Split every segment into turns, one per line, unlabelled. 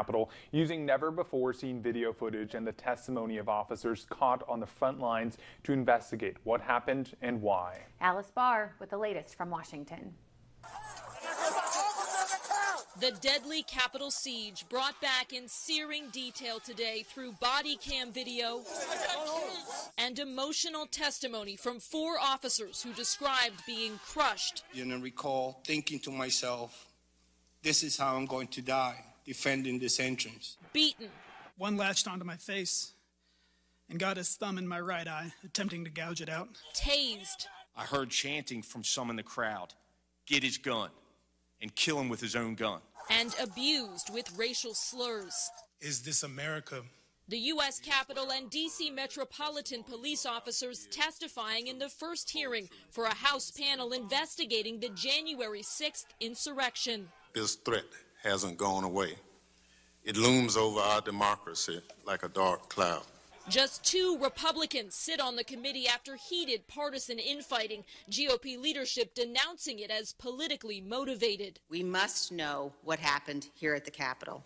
Capitol using never before seen video footage and the testimony of officers caught on the front lines to investigate what happened and why.
Alice Barr with the latest from Washington.
The deadly Capitol siege brought back in searing detail today through body cam video and emotional testimony from four officers who described being crushed.
You know, recall thinking to myself, this is how I'm going to die, defending this entrance.
Beaten.
One latched onto my face and got his thumb in my right eye, attempting to gouge it out.
Tased.
I heard chanting from some in the crowd get his gun and kill him with his own gun.
And abused with racial slurs.
Is this America?
The U.S. Capitol and D.C. Metropolitan Police officers testifying in the first hearing for a House panel investigating the January 6th insurrection.
This threat hasn't gone away. It looms over our democracy like a dark cloud.
Just two Republicans sit on the committee after heated partisan infighting, GOP leadership denouncing it as politically motivated.
We must know what happened here at the Capitol.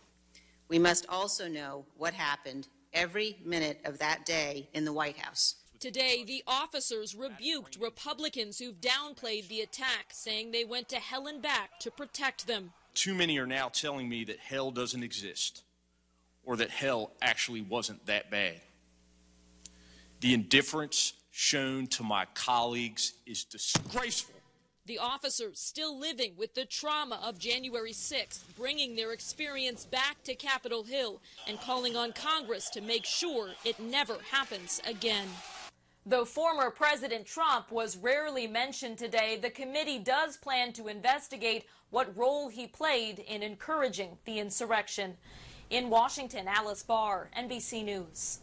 We must also know what happened every minute of that day in the White House.
Today, the officers rebuked Republicans who've downplayed the attack, saying they went to hell and back to protect them.
Too many are now telling me that hell doesn't exist or that hell actually wasn't that bad. The indifference shown to my colleagues is disgraceful.
The officers still living with the trauma of January 6th, bringing their experience back to Capitol Hill and calling on Congress to make sure it never happens again. Though former President Trump was rarely mentioned today, the committee does plan to investigate what role he played in encouraging the insurrection. In Washington, Alice Barr, NBC News.